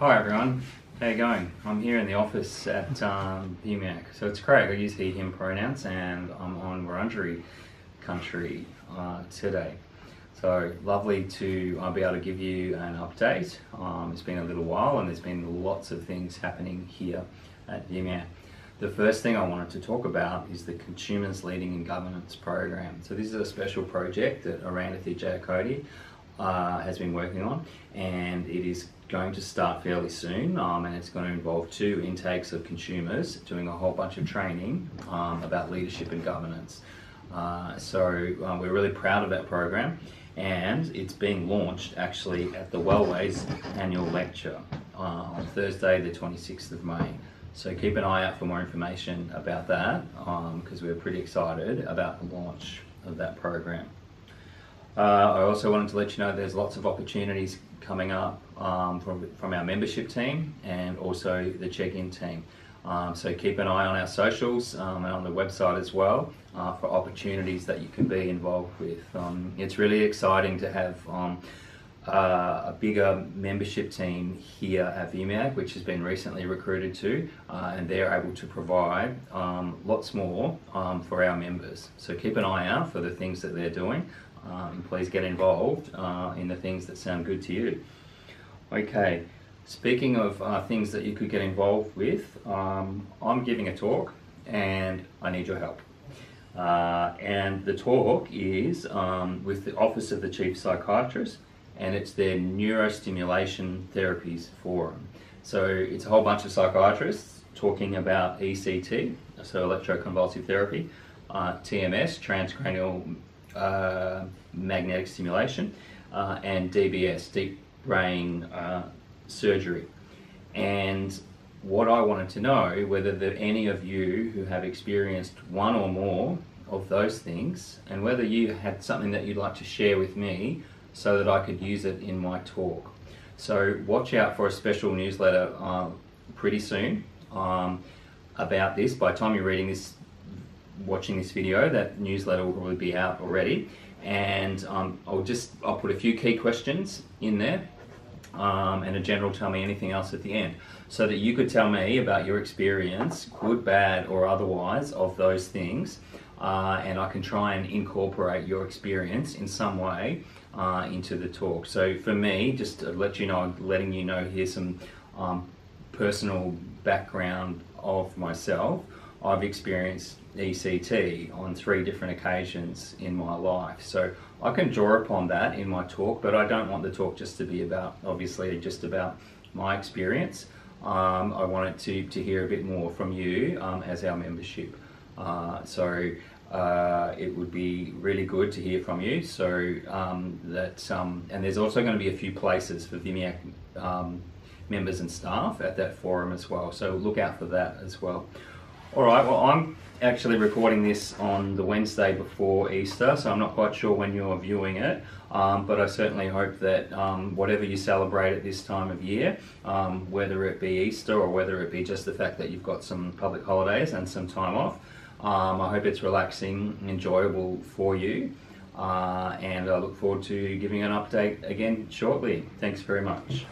Hi everyone, how you going? I'm here in the office at um. So it's Craig, I use he, him pronouns and I'm on Wurundjeri country uh, today. So lovely to uh, be able to give you an update. Um, it's been a little while and there's been lots of things happening here at VMIAC. The first thing I wanted to talk about is the Consumers Leading in Governance program. So this is a special project that Arandhati Jayakody uh, has been working on and it is going to start fairly soon um, and it's going to involve two intakes of consumers doing a whole bunch of training um, about leadership and governance. Uh, so uh, we're really proud of that program and it's being launched actually at the Wellways annual lecture uh, on Thursday the 26th of May. So keep an eye out for more information about that because um, we're pretty excited about the launch of that program. Uh, I also wanted to let you know there's lots of opportunities coming up um, from, from our membership team and also the check-in team. Um, so keep an eye on our socials um, and on the website as well uh, for opportunities that you can be involved with. Um, it's really exciting to have um, uh, a bigger membership team here at VMIAC, which has been recently recruited to, uh, and they're able to provide um, lots more um, for our members. So keep an eye out for the things that they're doing. Um, please get involved uh, in the things that sound good to you. Okay, speaking of uh, things that you could get involved with, um, I'm giving a talk and I need your help. Uh, and the talk is um, with the Office of the Chief Psychiatrist and it's their neurostimulation therapies forum. So it's a whole bunch of psychiatrists talking about ECT, so electroconvulsive therapy, uh, TMS, transcranial uh, magnetic stimulation, uh, and DBS, deep brain uh, surgery. And what I wanted to know whether there any of you who have experienced one or more of those things, and whether you had something that you'd like to share with me so that I could use it in my talk. So watch out for a special newsletter um, pretty soon um, about this. By the time you're reading this, watching this video, that newsletter will probably be out already. And um, I'll just, I'll put a few key questions in there um, and a general tell me anything else at the end so that you could tell me about your experience, good, bad, or otherwise, of those things. Uh, and I can try and incorporate your experience in some way uh, into the talk. So for me, just to let you know, letting you know, here's some um, personal background of myself. I've experienced ECT on three different occasions in my life. So I can draw upon that in my talk, but I don't want the talk just to be about, obviously, just about my experience. Um, I wanted to, to hear a bit more from you um, as our membership. Uh, so uh, it would be really good to hear from you. So um, that, um, and there's also going to be a few places for VMIAC um, members and staff at that forum as well. So look out for that as well. All right, well, I'm actually recording this on the Wednesday before Easter, so I'm not quite sure when you're viewing it, um, but I certainly hope that um, whatever you celebrate at this time of year, um, whether it be Easter or whether it be just the fact that you've got some public holidays and some time off, um, I hope it's relaxing and enjoyable for you. Uh, and I look forward to giving an update again shortly. Thanks very much.